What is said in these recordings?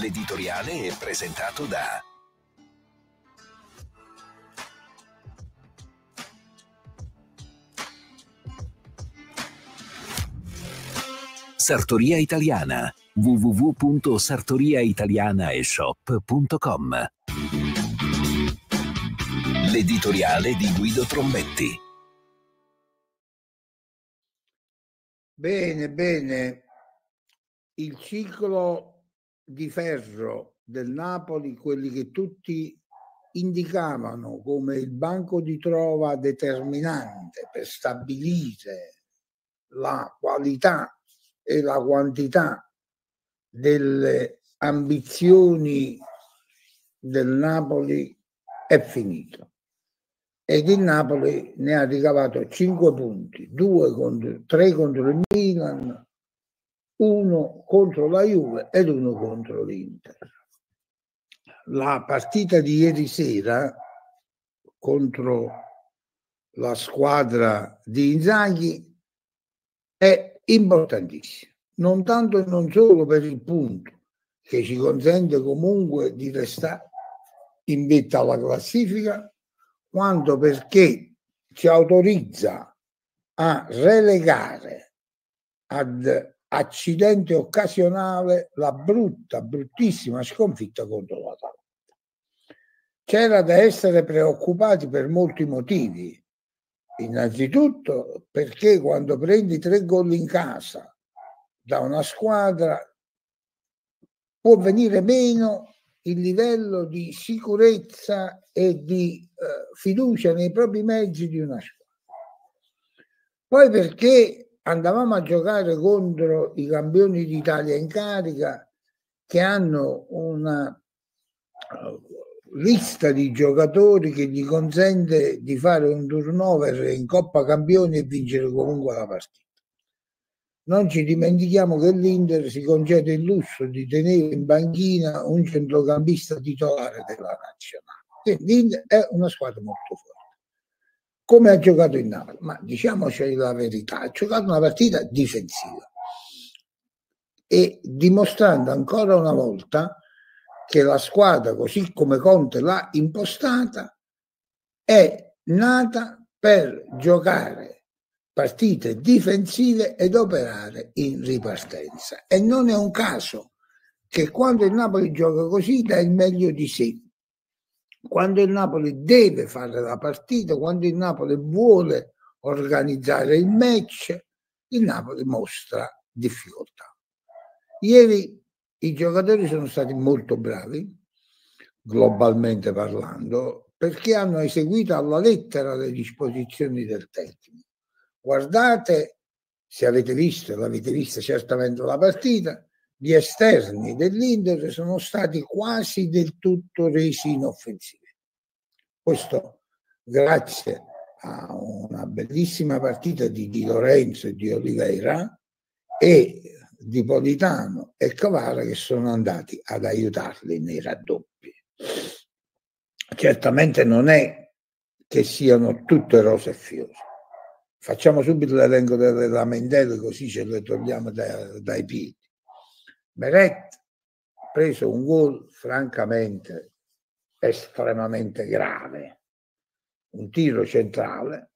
L'editoriale è presentato da Sartoria Italiana www.sartoriaitalianaeshop.com L'editoriale di Guido Trombetti Bene, bene. Il ciclo di ferro del Napoli, quelli che tutti indicavano come il banco di trova determinante per stabilire la qualità e la quantità delle ambizioni del Napoli è finito. Ed il Napoli ne ha ricavato 5 punti, 2 contro, 3 contro il Milan, 1 contro la Juve ed 1 contro l'Inter. La partita di ieri sera contro la squadra di Inzaghi è importantissima, non tanto e non solo per il punto che ci consente comunque di restare in vetta alla classifica, quanto perché ci autorizza a relegare ad accidente occasionale la brutta, bruttissima sconfitta contro l'Atalanta. C'era da essere preoccupati per molti motivi. Innanzitutto perché quando prendi tre gol in casa da una squadra può venire meno il livello di sicurezza e di eh, fiducia nei propri mezzi di una squadra. Poi perché andavamo a giocare contro i campioni d'Italia in carica che hanno una uh, lista di giocatori che gli consente di fare un turnover in Coppa Campioni e vincere comunque la partita. Non ci dimentichiamo che l'Inter si concede il lusso di tenere in banchina un centrocampista titolare della nazionale. Quindi l'Inter è una squadra molto forte. Come ha giocato il Napoli? Ma diciamoci la verità, ha giocato una partita difensiva e dimostrando ancora una volta che la squadra, così come Conte l'ha impostata, è nata per giocare partite difensive ed operare in ripartenza. E non è un caso che quando il Napoli gioca così dà il meglio di sé. Quando il Napoli deve fare la partita, quando il Napoli vuole organizzare il match, il Napoli mostra difficoltà. Ieri i giocatori sono stati molto bravi, globalmente parlando, perché hanno eseguito alla lettera le disposizioni del tecnico guardate, se avete visto, l'avete vista certamente la partita, gli esterni dell'Inter sono stati quasi del tutto resi inoffensivi. Questo grazie a una bellissima partita di Di Lorenzo e di Oliveira e di Politano e Cavara che sono andati ad aiutarli nei raddoppi. Certamente non è che siano tutte rose e fiori Facciamo subito l'elenco delle lamentele così ce le togliamo dai, dai piedi. Meret ha preso un gol francamente estremamente grave, un tiro centrale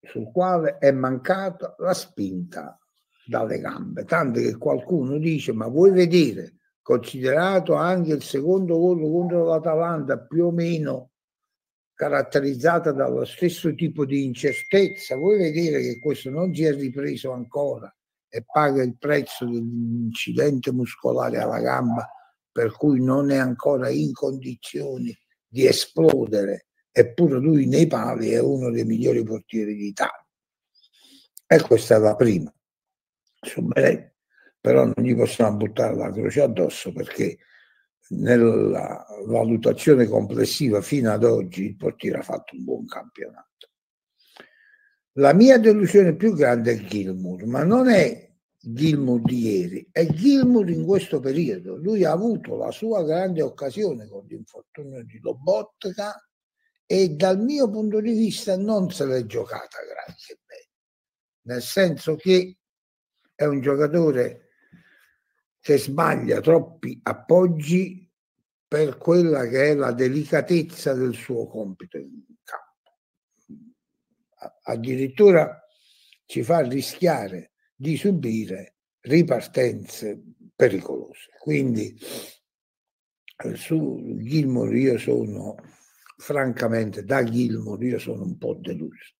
sul quale è mancata la spinta dalle gambe, tanto che qualcuno dice ma vuoi vedere, considerato anche il secondo gol contro l'Atalanta più o meno caratterizzata dallo stesso tipo di incertezza. Vuoi vedere che questo non si è ripreso ancora e paga il prezzo dell'incidente muscolare alla gamba per cui non è ancora in condizioni di esplodere, eppure lui nei pali è uno dei migliori portieri d'Italia. E questa è la prima. Però non gli possiamo buttare la croce addosso perché nella valutazione complessiva fino ad oggi il portiere ha fatto un buon campionato. La mia delusione più grande è Gilmour, ma non è Gilmour di ieri, è Gilmour in questo periodo. Lui ha avuto la sua grande occasione con l'infortunio di Lobotka e dal mio punto di vista non se l'è giocata granché bene, nel senso che è un giocatore che sbaglia troppi appoggi per quella che è la delicatezza del suo compito in. Addirittura ci fa rischiare di subire ripartenze pericolose. Quindi eh, su Gilmour io sono francamente da Gilmour io sono un po' deluso.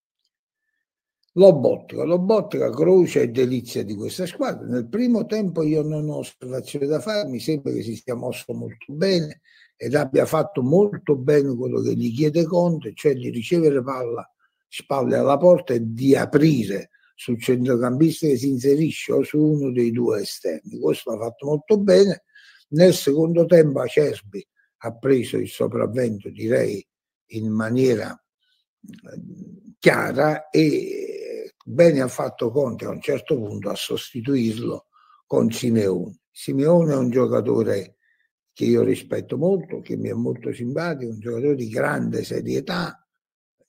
Lobottica, Lobottica, croce e delizia di questa squadra. Nel primo tempo io non ho osservazioni da fare, mi sembra che si sia mosso molto bene ed abbia fatto molto bene quello che gli chiede Conte, cioè di ricevere palla spalle alla porta e di aprire sul centrocampista che si inserisce o su uno dei due esterni. Questo l'ha fatto molto bene. Nel secondo tempo Acerbi ha preso il sopravvento, direi, in maniera chiara e bene ha fatto Conte a un certo punto a sostituirlo con Simeone. Simeone è un giocatore che io rispetto molto, che mi è molto simpatico, un giocatore di grande serietà,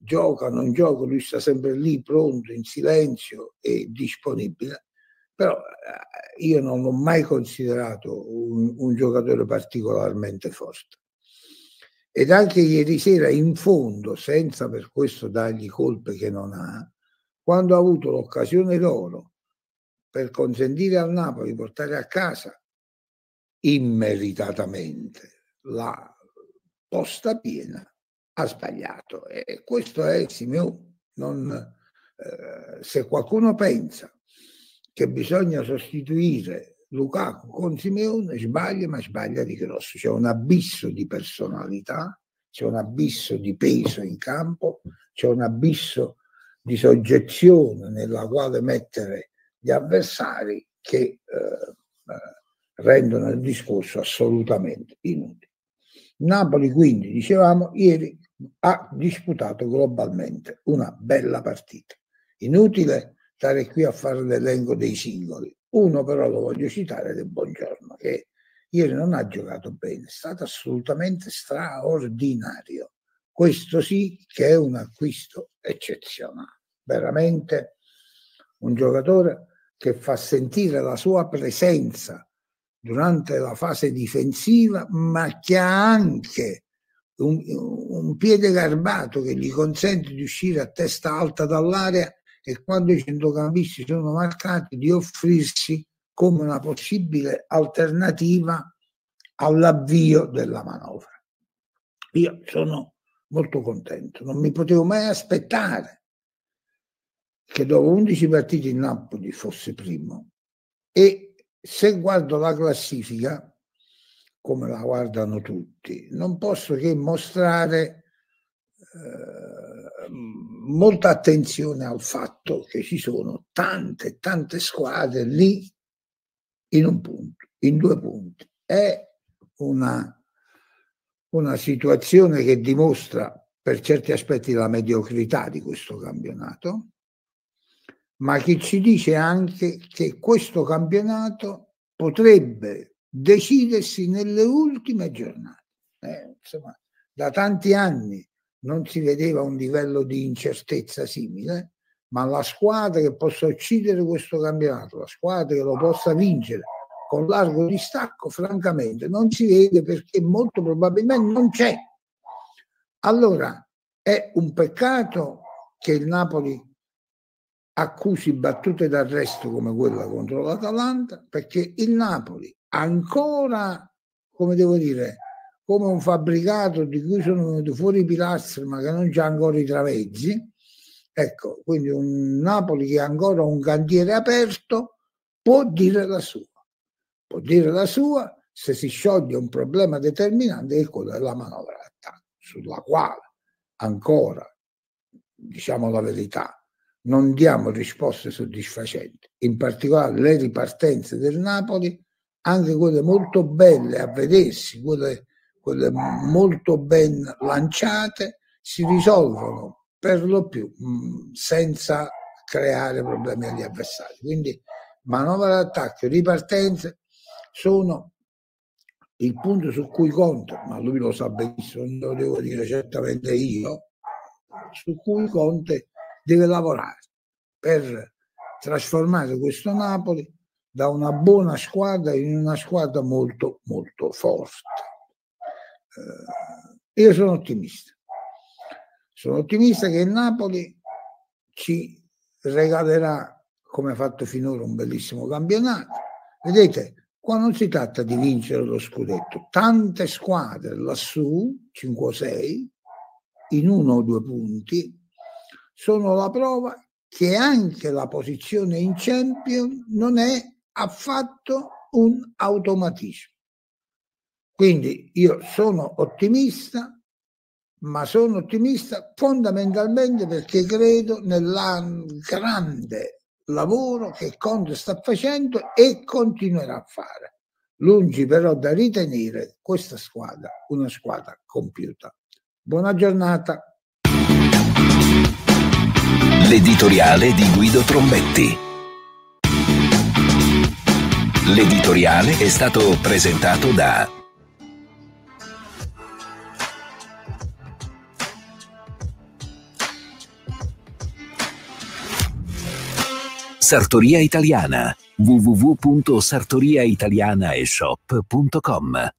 gioca, non gioca, lui sta sempre lì pronto, in silenzio e disponibile, però eh, io non l'ho mai considerato un, un giocatore particolarmente forte. Ed anche ieri sera, in fondo, senza per questo dargli colpe che non ha, quando ha avuto l'occasione d'oro per consentire al Napoli di portare a casa immeritatamente la posta piena, ha sbagliato. E questo è Simeone. Non, eh, se qualcuno pensa che bisogna sostituire Lukaku con Simeone sbaglia, ma sbaglia di grosso. C'è un abisso di personalità, c'è un abisso di peso in campo, c'è un abisso di soggezione nella quale mettere gli avversari che eh, eh rendono il discorso assolutamente inutile. Napoli quindi, dicevamo, ieri ha disputato globalmente una bella partita. Inutile stare qui a fare l'elenco dei singoli, uno però lo voglio citare è Buongiorno, che ieri non ha giocato bene, è stato assolutamente straordinario. Questo sì che è un acquisto eccezionale, veramente un giocatore che fa sentire la sua presenza durante la fase difensiva, ma che ha anche un, un piede garbato che gli consente di uscire a testa alta dall'area e quando i centrocampisti sono marcati di offrirsi come una possibile alternativa all'avvio della manovra. Io sono molto contento, non mi potevo mai aspettare che dopo 11 partite in Napoli fosse primo e se guardo la classifica come la guardano tutti, non posso che mostrare eh, molta attenzione al fatto che ci sono tante, tante squadre lì in un punto, in due punti. È una, una situazione che dimostra per certi aspetti la mediocrità di questo campionato, ma che ci dice anche che questo campionato potrebbe decidersi nelle ultime giornate. Eh, insomma, da tanti anni non si vedeva un livello di incertezza simile, ma la squadra che possa uccidere questo campionato, la squadra che lo possa vincere con largo distacco, francamente non si vede perché molto probabilmente non c'è. Allora è un peccato che il Napoli accusi battute d'arresto come quella contro l'Atalanta, perché il Napoli ancora, come devo dire, come un fabbricato di cui sono venuti fuori i pilastri ma che non c'è ancora i travezzi. Ecco, quindi un Napoli che ha ancora un cantiere aperto può dire la sua. Può dire la sua se si scioglie un problema determinante che è quello della manovra d'attacco, sulla quale ancora, diciamo la verità, non diamo risposte soddisfacenti. In particolare le ripartenze del Napoli, anche quelle molto belle a vedersi, quelle quelle molto ben lanciate, si risolvono per lo più mh, senza creare problemi agli avversari. Quindi manovra d'attacco e ripartenze sono il punto su cui conto, ma lui lo sa benissimo, non lo devo dire certamente io, su cui Conte deve lavorare per trasformare questo Napoli da una buona squadra in una squadra molto molto forte. Eh, io sono ottimista. Sono ottimista che il Napoli ci regalerà, come ha fatto finora, un bellissimo campionato. Vedete, qua non si tratta di vincere lo scudetto. Tante squadre lassù, 5 o 6, in uno o due punti, sono la prova che anche la posizione in champion non è affatto un automatismo. Quindi io sono ottimista, ma sono ottimista fondamentalmente perché credo nel grande lavoro che Conte sta facendo e continuerà a fare. Lungi però da ritenere questa squadra una squadra compiuta. Buona giornata. L'editoriale di Guido Trombetti. L'editoriale è stato presentato da Sartoria Italiana www.sartoriaitalianaeshop.com